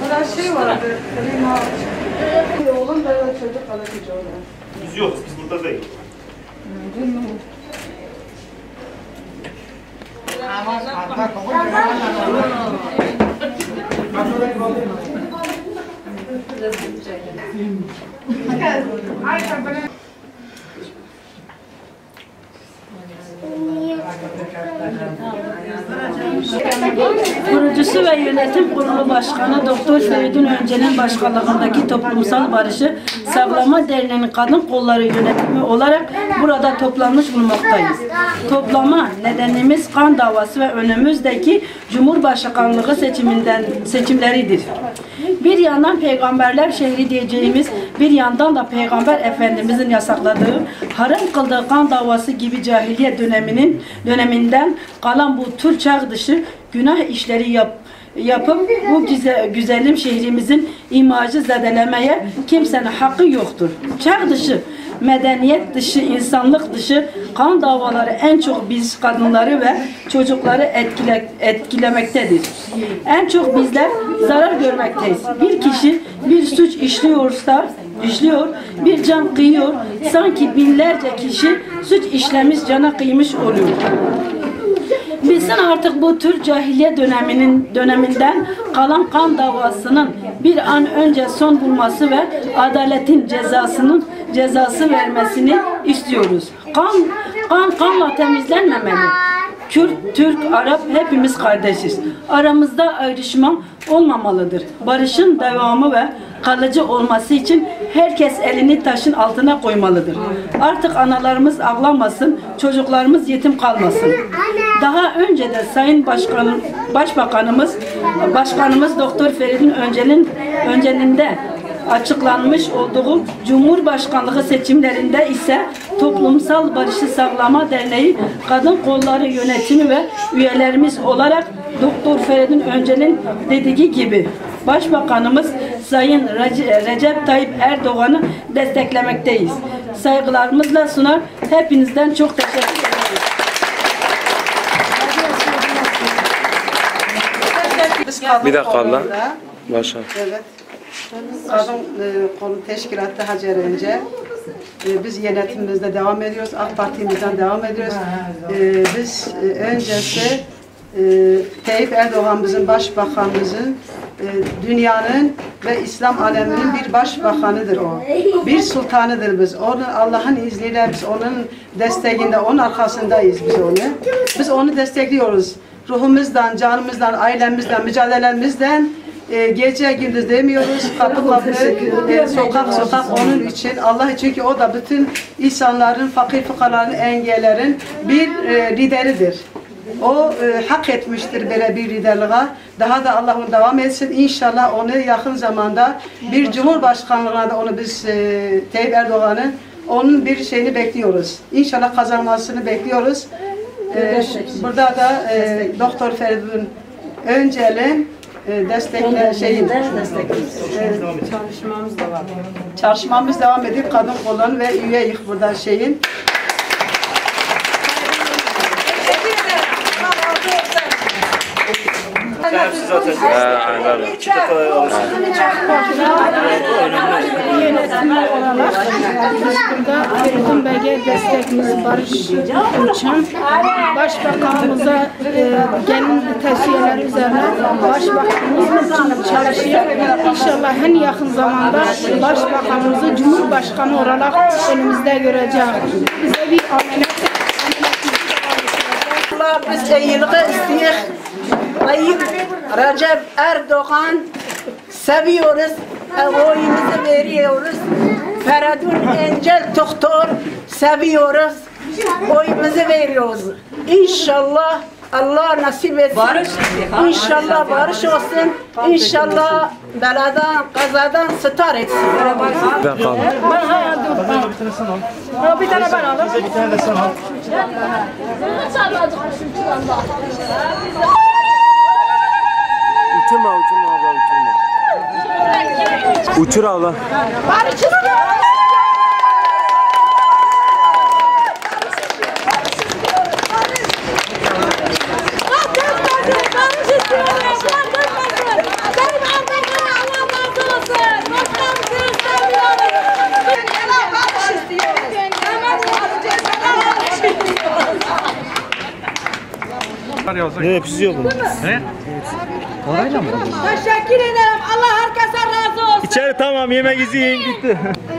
Burada şey vardı. Oğlum da çocuk kalacak orada. Biz yokuz, biz burada değil. Kurucusu ve yönetim kurulu başkanı Doktor Feridun Öncel'in başkanlığındaki Toplumsal Barışı Sağlama Derneği'nin kadın kolları yönetimi olarak burada toplanmış bulunmaktayız. Toplama nedenimiz kan davası ve önümüzdeki Cumhurbaşkanlığı seçiminden seçimleridir. Bir yandan peygamberler şehri diyeceğimiz, bir yandan da peygamber efendimizin yasakladığı, haram kıldığı kan davası gibi cahiliye döneminin döneminden kalan bu tür çağ dışı günah işleri yap, yapıp bu güzel, güzelim şehrimizin imajı zedelemeye kimsenin hakkı yoktur. Çağ dışı, medeniyet dışı, insanlık dışı kan davaları en çok biz kadınları ve çocukları etkile, etkilemektedir. En çok bizler zarar görmekteyiz. Bir kişi bir suç işliyorsa işliyor, bir can kıyıyor, sanki binlerce kişi suç işlemiş, cana kıymış oluyor. Bilsin artık bu tür cahiliye döneminin döneminden kalan kan davasının bir an önce son bulması ve adaletin cezasının cezası vermesini istiyoruz. Kan kan kanla temizlenmemeli. Kürt, Türk, Arap hepimiz kardeşiz. Aramızda ayrışma olmamalıdır. Barışın devamı ve kalıcı olması için herkes elini taşın altına koymalıdır. Artık analarımız ağlamasın, çocuklarımız yetim kalmasın. Daha önce de Sayın Başkan, Başbakanımız, Başkanımız Doktor Feridun Öncel'in öncelinde açıklanmış olduğu Cumhurbaşkanlığı seçimlerinde ise Toplumsal Barışı Sağlama Derneği Kadın Kolları Yönetimi ve üyelerimiz olarak Doktor Feridun Öncel'in dediği gibi Başbakanımız Sayın Rece- Recep Tayyip Erdoğan'ı desteklemekteyiz. Saygılarımızla sunar. Hepinizden çok teşekkür kadın Bir dakika kolunda- Başa. Evet. Kadın e, kolu teşkilatı Hacer Önce. E, biz yönetimimizde devam ediyoruz. AK Parti'mizden devam ediyoruz. E, biz e, öncesi e, Tayyip Erdoğan'ımızın başbakanımızın e, dünyanın ve İslam aleminin bir başbakanıdır o. Bir sultanıdır biz. Onun Allah'ın izniyle biz onun desteğinde, onun arkasındayız biz onu. Biz onu destekliyoruz. Ruhumuzdan, canımızdan, ailemizden, mücadelemizden e, gece gündüz demiyoruz. Kapı kapı, e, sokak sokak onun için, Allah için ki o da bütün insanların, fakir fukaranın, engellerin bir e, lideridir. O e, hak etmiştir böyle bir liderliğe. Daha da Allah onu devam etsin. İnşallah onu yakın zamanda bir cumhurbaşkanlığına da onu biz e, Tayyip Erdoğan'ın onun bir şeyini bekliyoruz. İnşallah kazanmasını bekliyoruz. E, burada da e, Doktor Feridun Öncel'in e, destekle şeyin e, Çalışmamız da var. çalışmamız devam ediyor. Kadın kolları ve üyeyiz burada şeyin. Hepsi zaten. Ha, anladım. İki defa olarak burada Bey'e barış Başbakanımıza e, gelin tavsiyeleri üzerine Başbakanımız için çalışıyor. İnşallah en yakın zamanda Başbakanımızı Cumhurbaşkanı olarak önümüzde göreceğiz. Bize bir amenet Allah biz iyiliği istiyor. Tayyip Recep Erdoğan seviyoruz. Oyumuzu veriyoruz. Feridun Encel Doktor seviyoruz. Oyumuzu veriyoruz. İnşallah Allah nasip etsin. Barış. İnşallah barış olsun. İnşallah beladan, kazadan sıtar etsin. Ben kaldım. bir tane ben. Bize bir tane de sen al. Uçurma uçurma abla uçurma. Uçur abla. Bari uçurma. Ne hepsi yok mu? Teşekkür ederim. Allah herkese razı olsun. İçeri tamam yemek izleyin gitti.